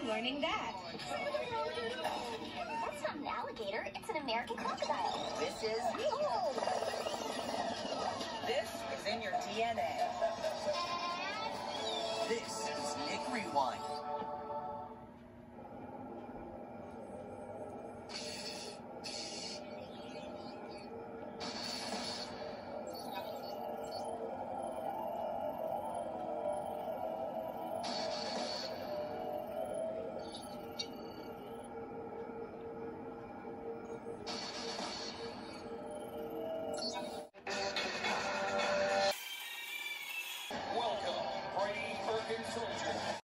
I'm learning that. That's not an alligator. It's an American crocodile. This is. Oh. This is in your DNA.